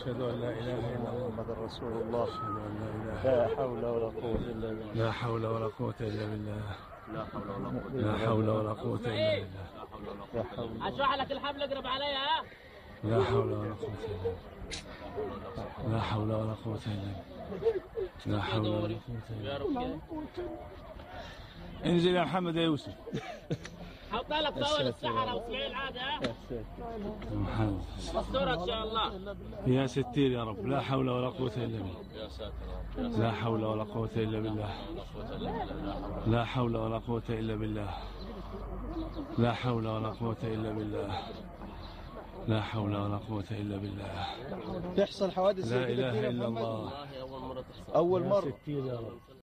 أشهد أن لا إله إلا الله محمد رسول الله. أشهد أن لا إله لا حول ولا قوة إلا بالله. لا حول ولا قوة إلا بالله. لا حول ولا قوة لا حول ولا قوة إلا بالله. لا حول أشرح لك الحبل اقرب عليها لا حول ولا قوة إلا بالله. لا حول ولا قوة إلا بالله. لا حول ولا قوة إلا بالله. انزل يا محمد يا يوسف. حط لك طاولة السحرة يا محمد مستورة إن شاء الله. يا ستير يا رب لا حول ولا قوة إلا بالله. يا ساتر يا رب. لا حول ولا قوة إلا بالله. لا حول ولا قوة إلا بالله. لا حول ولا قوة إلا بالله. لا حول ولا قوة إلا بالله. تحصل حوادث لا إله إلا؟ الله. أول مرة أول يا مرة. ستير يا رب.